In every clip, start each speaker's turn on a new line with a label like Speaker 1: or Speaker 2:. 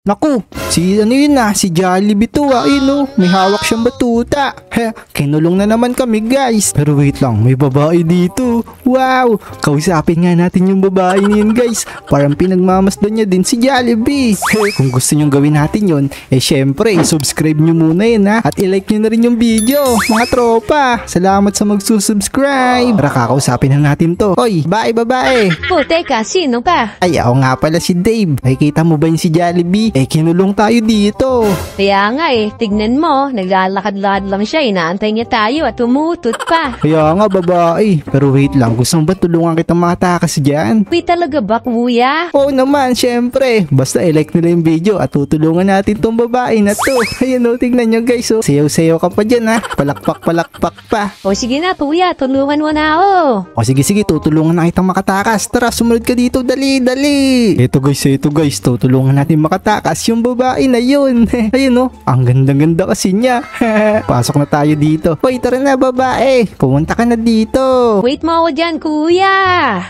Speaker 1: Naku, si ano yun ah, si Jollibee to ah, yun oh, may hawak siyang batuta. He, kinulong na naman kami guys. Pero wait lang, may babae dito. Wow, kausapin nga natin yung babae niyan guys. Parang pinagmamasdan niya din si Jollibee. He, kung gusto nyong gawin natin yun, eh syempre, subscribe nyo muna yun ha. At ilike nyo na rin yung video. Mga tropa, salamat sa magsusubscribe. Tara, kakausapin na natin to. Hoy, bye babae.
Speaker 2: Oh, teka, sino ka?
Speaker 1: Ay, ako nga pala si Dave. Nakikita mo ba yung si Jollibee? Eh, kinulong tayo dito.
Speaker 2: Kaya nga eh, tignan mo, naglalakad-lakad lang siya, inaantay niya tayo at tumutot pa.
Speaker 1: Kaya nga, babae. Pero wait lang, gusto mo ba tulungan kita makatakas dyan?
Speaker 2: Uy, talaga ba, kuya?
Speaker 1: Oo naman, syempre. Basta i-like nila yung video at tutulungan natin tong babae na to. Ayun o, tignan nyo guys. Oh. Sayaw-sayaw ka pa dyan ha. Palakpak-palakpak pa.
Speaker 2: O sige na, kuya, tulungan mo na ako.
Speaker 1: O sige sige, tutulungan na kitang makatakas. Tara, sumunod ka dito, dali, dali. Ito guys, ito guys, tutulungan natin makatakas yung babae na yun. Ayun oh, ang ganda-ganda kasi niya. Pasok na tayo dito. Hoy, tara na babae. Pumunta ka na dito.
Speaker 2: Wait mo ako dyan, kuya.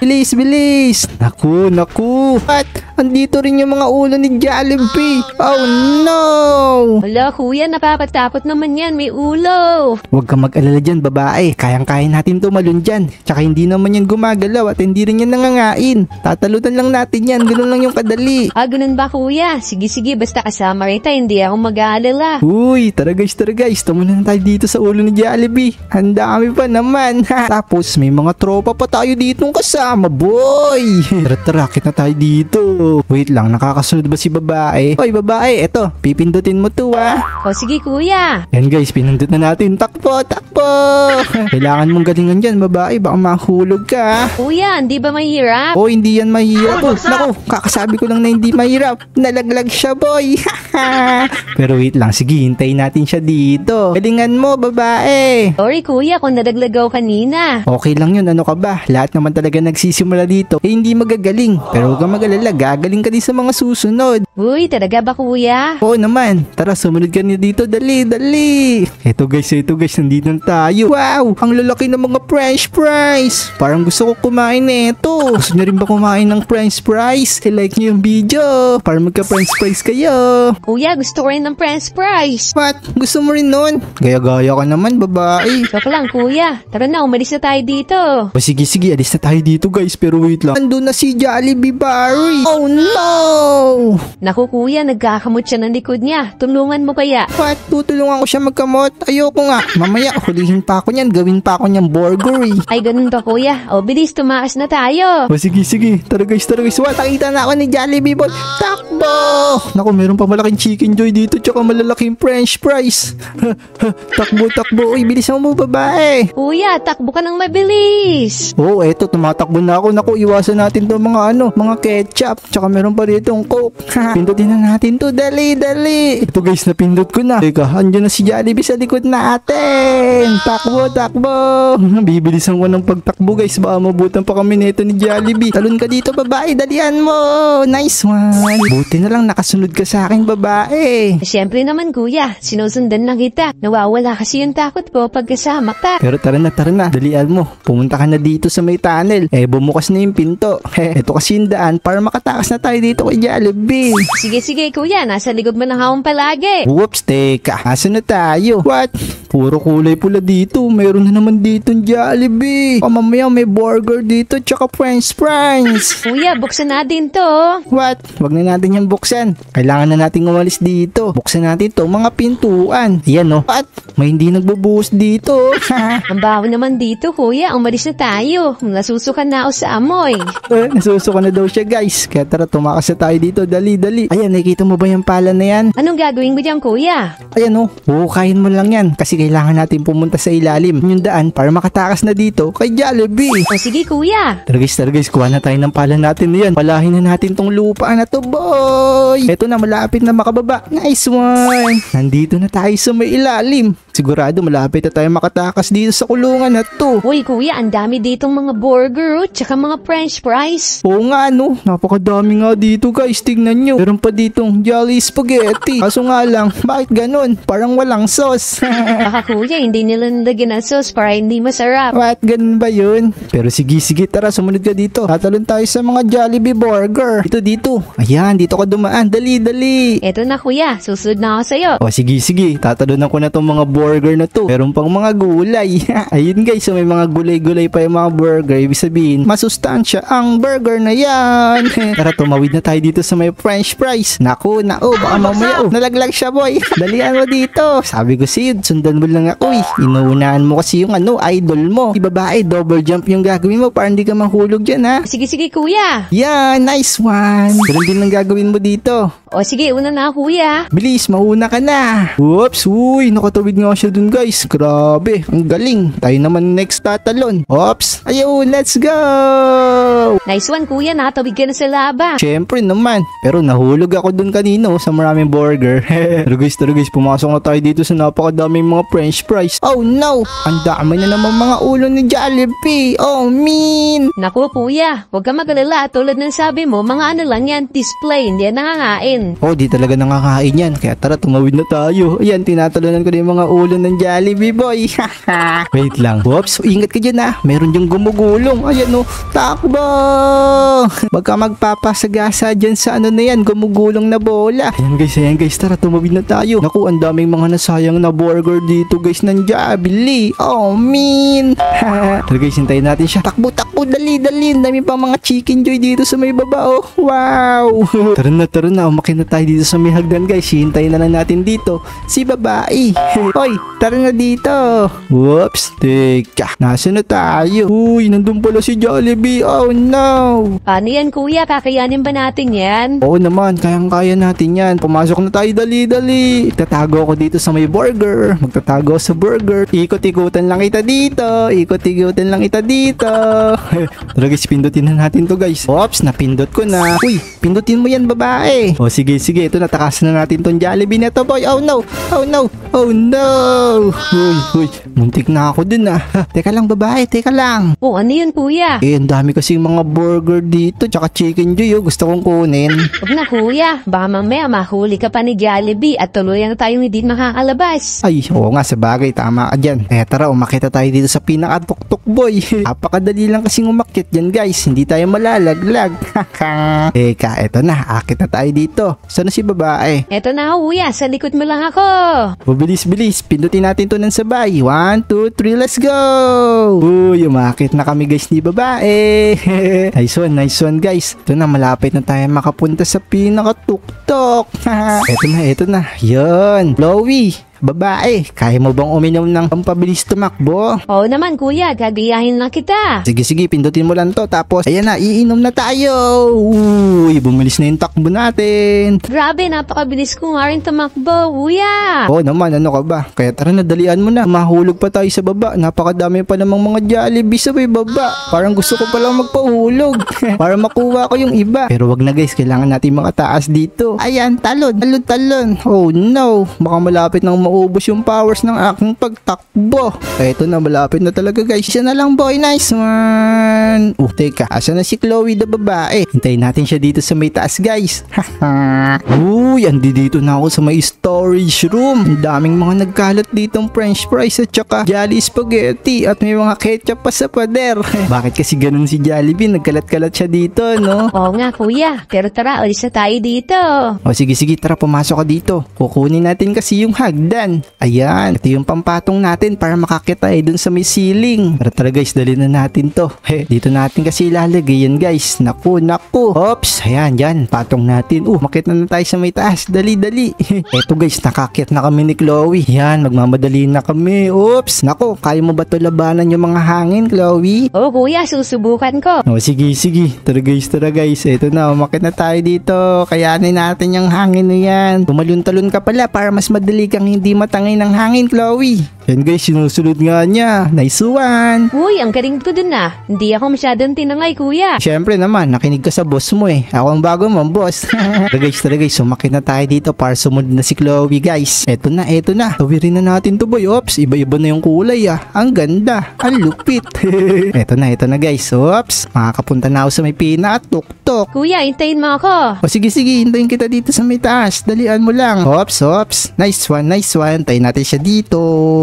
Speaker 1: Bilis, bilis. Naku, naku. At andito rin yung mga ulo ni Jollibee. Oh no.
Speaker 2: Wala, kuya, napapatakot naman yan, may ulo.
Speaker 1: Huwag kang mag-alala dyan, babae. Kayang-kaya natin tumalon dyan. Tsaka hindi naman yan gumagalaw at hindi rin yan nangangain. Tatalutan lang natin yan. Ganun lang yung kadali.
Speaker 2: Ah, ganun ba, kuya? Sige, sige, basta kasama kita, hindi ako mag-aalala.
Speaker 1: Uy, tara guys, tara guys. Tumunan na tayo dito sa ulo ni Jollibee. Ang dami pa naman. Tapos may mga tropa pa tayo dito kasama, boy. tara, tara, kita tayo dito. Wait lang, nakakasunod ba si babae? Hoy, babae, eto, pipindutin mo to ah.
Speaker 2: O sige, kuya.
Speaker 1: Yan guys, pinindot na natin. Takbo, takbo. Kailangan mong galingan dyan, babae. Baka mahulog ka.
Speaker 2: Kuya, hindi ba mahirap?
Speaker 1: Oh, hindi yan mahirap. Oh, naku, kakasabi ko lang na hindi mahirap. Nalaglag siya, boy. Pero wait lang, sige, hintayin natin siya dito. Galingan mo, babae.
Speaker 2: Sorry, kuya, kung nadaglagaw kanina.
Speaker 1: Okay lang yun, ano ka ba? Lahat naman talaga nagsisimula dito. Eh, hindi magagaling. Pero huwag kang mag-alala, gagaling ka din sa mga susunod.
Speaker 2: Uy, talaga ba, kuya?
Speaker 1: Oo naman. Tara, sumunod ka dito. Dali, dali. Eto guys, eto guys, nandito na tayo. Wow, ang lalaki ng mga french fries. Parang gusto ko kumain nito. Gusto niyo rin ba kumain ng french fries? I-like niyo yung video para magka-french fries kayo.
Speaker 2: Kuya, gusto ko rin ng french fries.
Speaker 1: What? Gusto mo rin nun? Gaya-gaya ka naman, babae.
Speaker 2: Joke lang, kuya. Tara na, umalis na tayo dito.
Speaker 1: O sige, sige, alis na tayo dito guys. Pero wait lang. Ando na si Jollibee Barry. Oh no!
Speaker 2: Naku, kuya, nagkakamot siya ng likod niya. Tulungan mo kaya.
Speaker 1: What? Tutulungan ko siya magkamot? Ayoko nga. Mamaya, hulihin pa ako niyan. Gawin pa ako niyang burger eh.
Speaker 2: Ay, ganun ba, kuya? O, bilis, tumakas na tayo.
Speaker 1: O sige, sige. Tara guys, tara guys. What? Nakita na ako ni Jollibee Boy. Takbo! Naku, meron pa malaking chicken joy dito tsaka malalaking french fries. takbo, takbo. Uy, bilis mo mo, babae.
Speaker 2: Kuya, takbo ka ng mabilis.
Speaker 1: Oo, oh, eto, tumatakbo na ako. Naku, iwasan natin to mga ano, mga ketchup. Tsaka meron pa dito yung coke. Pindutin na natin to. Dali, dali. Ito guys, napindot ko na. Teka, andyan na si Jollibee sa likod natin. Takbo, takbo. Bibilisan ko ng pagtakbo guys. Baka mabutan pa kami nito ni Jollibee. Talon ka dito, babae. Dalian mo. Nice one. Buti na lang nakasunod ka sa akin, babae.
Speaker 2: Siyempre naman, kuya. Sinusundan lang kita. Nawawala kasi yung takot ko pag kasama ka.
Speaker 1: Pero tara na, tara na. Dalian mo. Pumunta ka na dito sa may tunnel. Eh, bumukas na yung pinto. Ito kasi yung daan para makatakas na tayo dito kay Jollibee.
Speaker 2: Sige, sige, kuya. Nasa likod mo ng haong palagi.
Speaker 1: Whoops, teka. Asan na tayo? What? Puro kulay pula dito. Meron na naman dito yung Jollibee. O mamaya may burger dito tsaka french fries.
Speaker 2: Kuya, buksan natin to.
Speaker 1: What? Wag na natin yung buksan. Kailangan na natin umalis dito. Buksan natin to mga pintuan. Ayan oh. What? May hindi nagbubuhos dito.
Speaker 2: Ang baho naman dito, kuya. Umalis na tayo. Nasusukan na ako sa amoy.
Speaker 1: Eh, nasusuka na daw siya guys. Kaya tara tumakas na tayo dito. Dali, dali. Ayan, nakikita mo ba yung pala na yan?
Speaker 2: Anong gagawin mo dyan, kuya?
Speaker 1: Ayan oh, huhukayin mo lang yan kasi kailangan natin pumunta sa ilalim yung daan para makatakas na dito kay Jollibee.
Speaker 2: O sige, kuya.
Speaker 1: Tara guys, tara guys, kuha na tayo ng pala natin na yan. Palahin na natin tong lupa na to, boy. Eto na, malapit na makababa. Nice one. Nandito na tayo sa may ilalim. Sigurado malapit na tayo makatakas dito sa kulungan na to.
Speaker 2: Uy, kuya, ang dami ditong mga burger, oh, tsaka mga french fries.
Speaker 1: Oo nga no, napakadami nga dito guys, tignan nyo. Meron pa ditong Jolly Spaghetti. Kaso nga lang, bakit ganun? Parang walang sauce.
Speaker 2: Baka kuya, hindi nila nilagyan ng sauce para hindi masarap.
Speaker 1: What? Ganun ba yun? Pero sige, sige, tara, sumunod ka dito. Tatalon tayo sa mga Jollibee Burger. Dito, dito. Ayan, dito ka dumaan. Dali, dali.
Speaker 2: Eto na kuya, susunod na ako sa'yo.
Speaker 1: O sige, sige. Tatalunan ko na tong mga burger na to. Meron pang mga gulay. Ayun guys, so may mga gulay-gulay pa yung mga burger. Ibig sabihin, masustansya ang burger na yan. Tara, tumawid na tayo dito sa may french fries. Naku, nako, baka mamaya. Oh, nalaglag siya boy. Dalian mo dito. Sabi ko sa'yo, sundan mo lang ako eh. Inuunahan mo kasi yung ano, idol mo. Di babae, double jump yung gagawin mo para hindi ka mahulog dyan ha.
Speaker 2: Sige, sige kuya.
Speaker 1: Yan, nice one. Ganun din ang gagawin mo dito.
Speaker 2: O sige, una na kuya.
Speaker 1: Bilis, mauna ka na. Oops, uy, nakatawid nga siya dun guys. Grabe, ang galing. Tayo naman next tatalon. Oops, ayun, let's go.
Speaker 2: Nice one kuya, nakatawid ka na sa laba.
Speaker 1: Siyempre naman. Pero nahulog ako dun kanino sa maraming burger. pero guys, pero guys, pumasok na tayo dito sa napakadaming mga french fries. Oh no, ang dami na naman mga ulo ni Jollibee. Oh, mean.
Speaker 2: Naku kuya, huwag ka magalala. Tulad ng sabi mo, mga ano lang yan, display, hindi yan nangangain.
Speaker 1: Oh, di talaga nakakain yan. Kaya tara, tumawid na tayo. Ayan, tinatalunan ko na yung mga ulo ng Jollibee boy. Wait lang. Whoops, ingat ka dyan ah. Meron dyan gumugulong. Ayan oh, takbo. Baka magpapasagasa dyan sa ano na yan, gumugulong na bola. Ayan guys, ayan guys, tara, tumawid na tayo. Naku, ang daming mga nasayang na burger dito guys ng Jollibee. Oh, mean. tara guys, hintayin natin siya. Takbo, takbo, dali, dali. Dami pang mga chicken joy dito sa may baba oh. Wow. tara na, tara na. Umakin na tayo dito sa may hagdan guys. Hintayin na lang natin dito. Si babae. Hoy, tara na dito. Whoops, teka. Nasaan na tayo? Uy, nandun pala si Jollibee. Oh no.
Speaker 2: Paano yan kuya, kakayanin ba natin yan?
Speaker 1: Oo naman, kayang-kaya natin yan. Pumasok na tayo dali-dali. Tatago ako dito sa may burger. Magtatago sa burger. Ikot-ikutan lang kita dito. Ikot-ikutan lang kita dito. Tara guys, pindutin na natin to guys. Oops, napindot ko na. Uy, pindutin mo yan babae. O sige, sige. Ito, natakasan na natin tong Jollibee na to boy. Oh no, oh no, oh no. Uy, uy, muntik na ako dun ah. Teka lang babae, teka lang.
Speaker 2: O ano yun kuya?
Speaker 1: Eh, ang dami kasi mga burger dito. Tsaka chicken joy oh. Gusto kong kunin.
Speaker 2: Huwag na kuya, baka mamaya mahuli ka pa ni Jollibee at tuluyan tayong hindi makakalabas.
Speaker 1: Ay, oo nga, sa bagay, tama ka dyan. Eh, tara, umakita tayo dito sa pinaka-tuktok boy. Napakadali lang kasing umakit dyan, guys. Hindi tayo malalaglag. Teka, eto na, akit na tayo dito. Sana si babae?
Speaker 2: Eto na kuya, sa likod mo lang ako.
Speaker 1: Mabilis, bilis. Pindutin natin to ng sabay. One, two, three, let's go! Uy, umakit na kami guys ni babae. nice one, nice one guys. Ito na, malapit na tayo makapunta sa pinaka-tuktok. eto na, eto na. Yun. Chloe, babae, kaya mo bang uminom ng pampabilis tumakbo?
Speaker 2: Oo naman kuya, gagayahin lang kita.
Speaker 1: Sige, sige, pindutin mo lang to. Tapos, ayan na, iinom na tayo. Uy, bumilis na yung takbo natin.
Speaker 2: Grabe, napakabilis ko nga rin tumakbo, kuya.
Speaker 1: Oo naman, ano ka ba? Kaya tara na, dalian mo na. Mahulog pa tayo sa baba. Napakadami pa namang mga Jollibee sa may baba. Parang gusto ko palang magpahulog. para makuha ko yung iba. Pero wag na guys, kailangan natin makataas dito. Ayan, talon, talon, talon. Oh no, baka malapit nang maubos yung powers ng aking pagtakbo. Eto na, malapit na talaga guys. Siya na lang boy, nice one. Uh, teka, asa na si Chloe the babae? Hintayin natin siya dito sa may taas guys. Uy, andi dito na ako sa may storage room. Ang daming mga nagkalat ditong french fries at saka Jolly Spaghetti at may mga ketchup pa sa pader. Bakit kasi ganun si Jollibee? Nagkalat-kalat siya dito, no?
Speaker 2: Oo nga kuya, pero tara, alis na tayo dito.
Speaker 1: O sige sige tara pumasok ka dito. Kukunin natin kasi yung hagdan. Ayan, ito yung pampatong natin para makakita tayo dun sa may ceiling. Tara tara guys, dali na natin to. He, dito natin kasi ilalagay yan guys. Naku, naku. Ops, ayan, yan. Patong natin. Uh, makita na tayo sa may taas. Dali, dali. Eto guys, nakakit na kami ni Chloe. Yan, magmamadali na kami. Oops, naku, kaya mo ba to labanan yung mga hangin, Chloe?
Speaker 2: Oo kuya, susubukan ko.
Speaker 1: O sige, sige. Tara guys, tara guys. Ito na, umakit na tayo dito. Kayanin natin yung hangin na yan. Tumalon-talon ka pala para mas madali kang hindi matangay ng hangin, Chloe. Yan guys, sinusunod nga niya. Nice one.
Speaker 2: Uy, ang galing ko dun na. Hindi ako masyadong tinangay, kuya.
Speaker 1: Siyempre naman, nakinig ka sa boss mo eh. Ako ang bago mo, boss. tara guys, tara guys, sumakit na tayo dito para sumunod na si Chloe guys. Eto na, eto na. Tawirin na natin to boy. Ops, iba-iba na yung kulay ah. Ang ganda. Ang lupit. eto na, eto na guys. Ops, makakapunta na ako sa may pina at tuktok.
Speaker 2: Kuya, hintayin mo ako.
Speaker 1: O sige sige, hintayin kita dito sa may taas. Dalian mo lang. Ops, ops. Nice one, nice one. Tayin natin siya dito.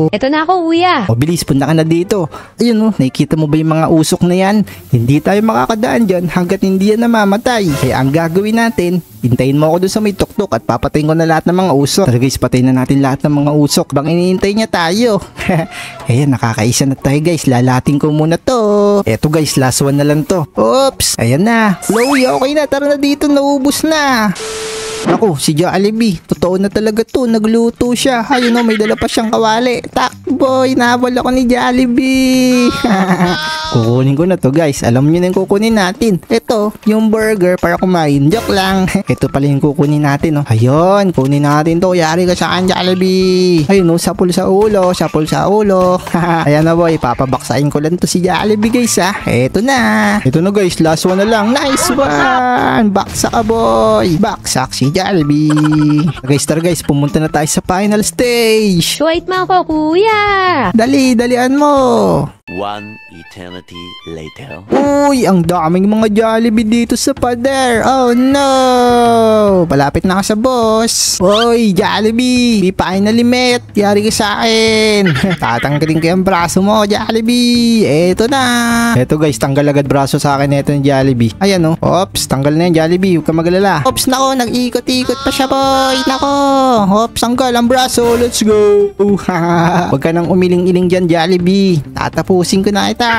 Speaker 2: Ito na ako, kuya.
Speaker 1: O bilis, punta ka na dito. Ayun oh, nakikita mo ba yung mga usok na yan? Hindi tayo makakadaan dyan hanggat hindi yan namamatay. Kaya ang gagawin natin, hintayin mo ako dun sa may tuktok at papatayin ko na lahat ng mga usok. Tara guys, patayin na natin lahat ng mga usok. Bang iniintay niya tayo. Ayan, nakakaisa na tayo guys. Lalating ko muna to. Eto guys, last one na lang to. Oops, ayan na. Chloe, okay na. Tara na dito, naubos na. Ako, si Jollibee. Totoo na talaga to. Nagluto siya. Ayun o, may dala pa siyang kawali. Takboy, nahabol ako ni Jollibee. kukunin ko na to guys. Alam niyo na yung kukunin natin. Ito, yung burger para kumain. Joke lang. Ito pala yung kukunin natin. Oh. Ayun, kunin natin to. Yari ka sa akin, Jollibee. Ayun o, sapul sa ulo. Sapul sa ulo. Ayan na boy, papabaksain ko lang to si Jollibee guys ha. Ito na. Ito na guys, last one na lang. Nice one. Baksak ka boy. Baksak si Jollibee. Guys, tara guys, pumunta na tayo sa final stage.
Speaker 2: Wait mo ako, kuya.
Speaker 1: Dali, dalian mo.
Speaker 3: One eternity later.
Speaker 1: Uy, ang daming mga Jollibee dito sa pader. Oh no! Palapit na ako sa boss. Uy, Jollibee! Be finally met. Yari ka sa akin. Tatanggalin ko yung braso mo, Jollibee. Eto na. Eto guys, tanggal agad braso sa akin eto ng Jollibee. Ayan oh. Ops, tanggal na yung Jollibee. Huwag ka magalala. Ops, nako, nag-ikot-ikot pa siya, boy. Nako. Ops, tanggal ang braso. Let's go. Huwag ka nang umiling-iling dyan, Jollibee. Tatapusin ko na kita.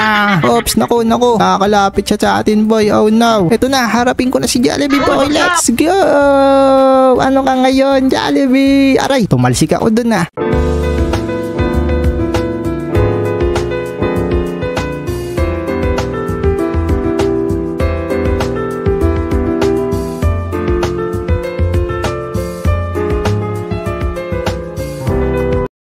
Speaker 1: Ops, nako, nako. Nakakalapit siya sa atin, boy. Oh no. Ito na, harapin ko na si Jollibee, boy. Let's go. Ano ka ngayon, Jollibee? Aray, tumalsik ako dun ah.